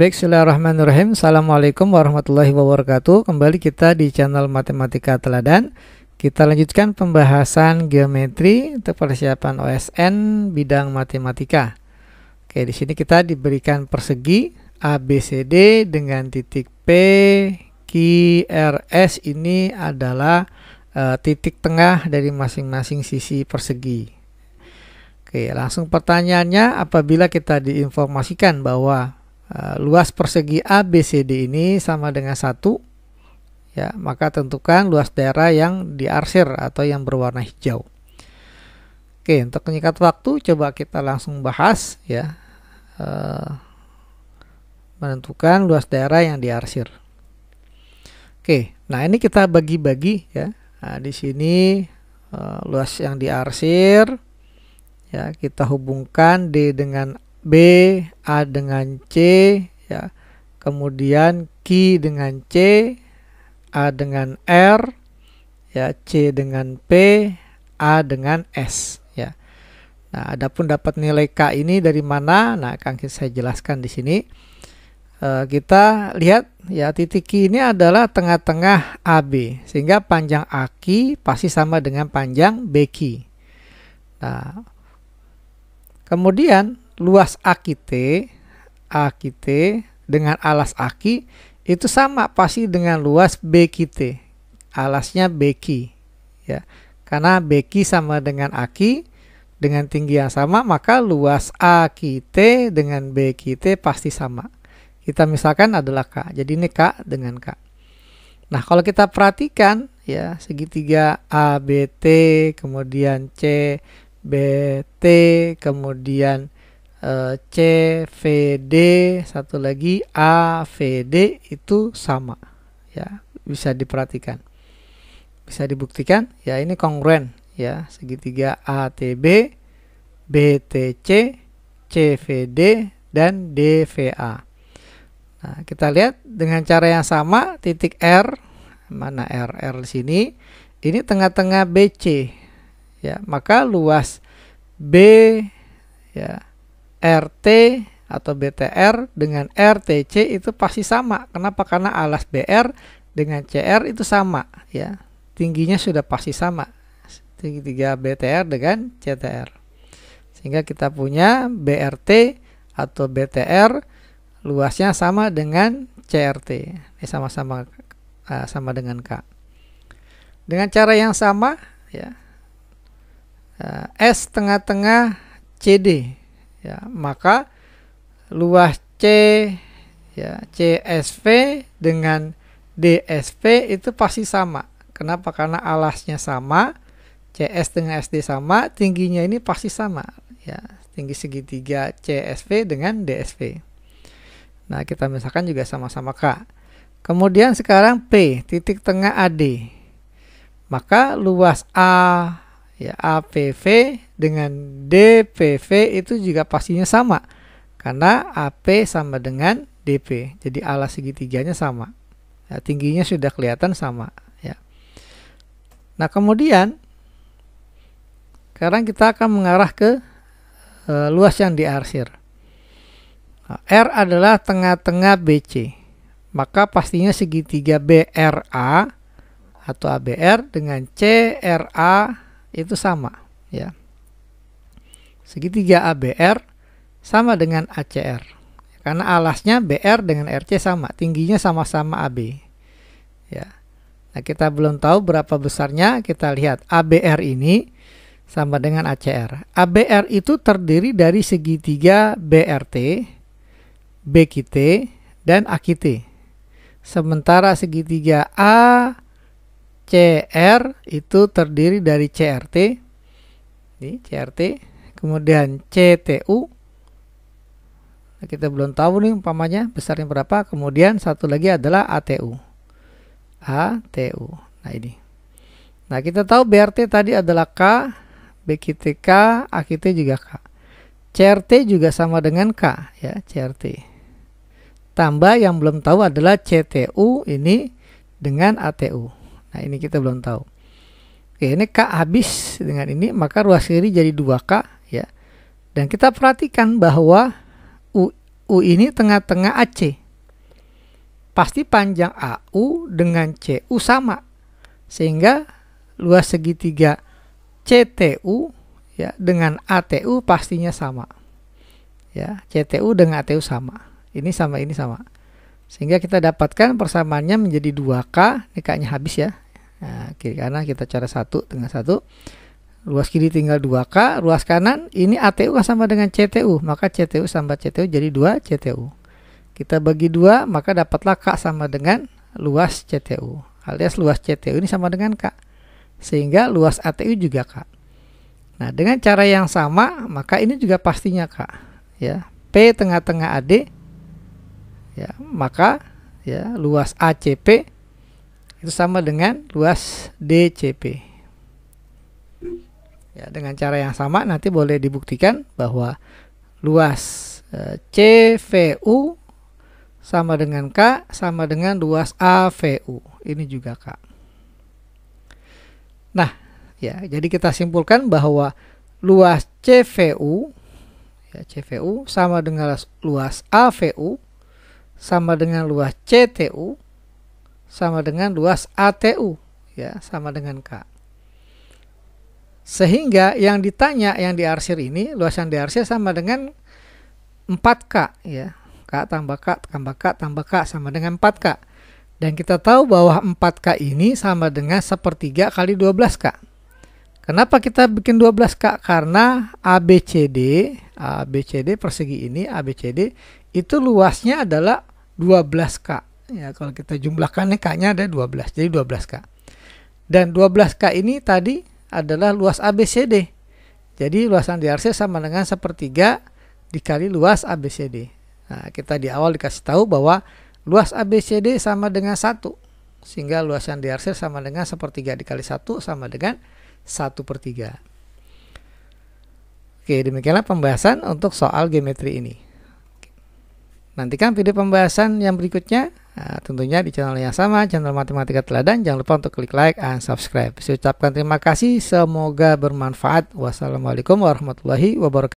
Baik, Bismillahirrahmanirrahim. Assalamualaikum warahmatullahi wabarakatuh. Kembali kita di channel Matematika Teladan. Kita lanjutkan pembahasan geometri untuk persiapan OSN bidang matematika. Oke, di sini kita diberikan persegi ABCD dengan titik P, Q, R, S ini adalah uh, titik tengah dari masing-masing sisi persegi. Oke, langsung pertanyaannya apabila kita diinformasikan bahwa uh, luas persegi ABCD ini sama dengan satu ya maka tentukan luas daerah yang diarsir atau yang berwarna hijau. Oke untuk menyikat waktu coba kita langsung bahas ya uh, menentukan luas daerah yang diarsir. Oke nah ini kita bagi-bagi ya. Nah, di sini uh, luas yang diarsir ya kita hubungkan D dengan B, A dengan C, ya. Kemudian Q dengan C, A dengan R, ya, C dengan P, A dengan S, ya. Nah, adapun dapat nilai K ini dari mana? Nah, akan saya jelaskan di sini. E, kita lihat ya titik Q ini adalah tengah-tengah AB sehingga panjang AQ pasti sama dengan panjang BQ. Nah, kemudian luas AKT AKT dengan alas AKI itu sama pasti dengan luas BKT alasnya BK ya. Karena BK sama dengan AKI dengan tinggi yang sama maka luas AKT dengan BKT pasti sama. Kita misalkan adalah K jadi ini K dengan K. Nah kalau kita perhatikan ya segitiga ABT kemudian C BT kemudian Eh, CVD satu lagi AVD itu sama. Ya bisa diperhatikan. Bisa dibuktikan? Ya ini kongruen ya segitiga ATB BTC CVD dan DVA nah kita lihat dengan cara yang sama titik R mana R? R di sini. Ini tengah-tengah BC ya maka luas B ya RT atau BTR dengan RTC itu pasti sama. Kenapa? Karena alas BR dengan CR itu sama ya. Tingginya sudah pasti sama. Tinggi 3 BTR dengan CTR. Sehingga kita punya BRT atau BTR luasnya sama dengan CRT. Ini sama-sama uh, sama dengan K. Dengan cara yang sama ya. Uh, S tengah-tengah CD ya maka luas C ya CSV dengan DSV itu pasti sama. Kenapa? Karena alasnya sama CS dengan SD sama tingginya ini pasti sama. Ya tinggi segitiga CSV dengan DSV nah kita misalkan juga sama-sama K kemudian sekarang P titik tengah AD maka luas A ya APV dengan DPV itu juga pastinya sama. Karena AP sama dengan DP jadi alas segitiganya sama. Ya, tingginya sudah kelihatan sama ya. Nah kemudian sekarang kita akan mengarah ke e, luas yang diarsir. Nah, R adalah tengah-tengah BC maka pastinya segitiga BRA atau ABR dengan CRA itu sama ya segitiga ABR sama dengan ACR. Karena alasnya BR dengan RC sama, tingginya sama-sama AB. Ya. Nah, kita belum tahu berapa besarnya, kita lihat ABR ini sama dengan ACR. ABR itu terdiri dari segitiga BRT, BKT, dan AKT. Sementara segitiga ACR itu terdiri dari CRT, ini CRT, kemudian CTU kita belum tahu nih umpamanya besarnya berapa. Kemudian satu lagi adalah ATU ATU nah ini. Nah kita tahu BRT tadi adalah K BKTK AKT juga K. CRT juga sama dengan K ya CRT tambah yang belum tahu adalah CTU ini dengan ATU nah ini kita belum tahu. Oke, ini K habis dengan ini, maka ruas kiri jadi 2K dan kita perhatikan bahwa AU ini tengah-tengah AC. Pasti panjang AU dengan CU sama. Sehingga luas segitiga CTU ya dengan ATU pastinya sama. Ya, CTU dengan ATU sama. Ini sama ini sama. Sehingga kita dapatkan persamaannya menjadi 2K, ini kayaknya habis ya. Nah, kiri kanan kita cara satu dengan satu. Luas kiri tinggal 2K, luas kanan ini ATU kan sama dengan CTU, maka CTU sama CTU jadi 2 CTU. Kita bagi dua, maka dapatlah K sama dengan luas CTU. Alias luas CTU ini sama dengan K. Sehingga luas ATU juga K. Nah, dengan cara yang sama, maka ini juga pastinya K. Ya, P tengah-tengah AD, ya, maka ya luas ACP itu sama dengan luas DCP. Ya, dengan cara yang sama nanti boleh dibuktikan bahwa luas e, CVU sama dengan K sama dengan luas AVU. Ini juga K. Nah, ya, jadi kita simpulkan bahwa luas CVU ya CVU sama dengan luas AVU sama dengan luas CTU sama dengan luas ATU ya sama dengan K. Sehingga yang ditanya yang diarsir ini luas yang diarsir sama dengan 4K ya. K tambah K tambah K tambah K sama dengan 4K. Dan kita tahu bahwa 4K ini sama dengan sepertiga kali 12K. Kenapa kita bikin 12K? Karena ABCD, ABCD persegi ini, ABCD itu luasnya adalah 12K ya kalau kita jumlahkan K-nya ada 12 jadi 12K dan 12K ini tadi adalah luas ABCD jadi luasan DRC sama dengan sepertiga dikali luas ABCD nah kita di awal dikasih tahu bahwa luas ABCD sama dengan satu sehingga luasan DRC sama dengan sepertiga dikali satu sama dengan satu per tiga. Oke demikianlah pembahasan untuk soal geometri ini. Nantikan video pembahasan yang berikutnya Nah, tentunya di channel yang sama, channel Matematika Teladan. Jangan lupa untuk klik like dan subscribe. Saya ucapkan terima kasih, semoga bermanfaat. Wassalamualaikum warahmatullahi wabarakatuh.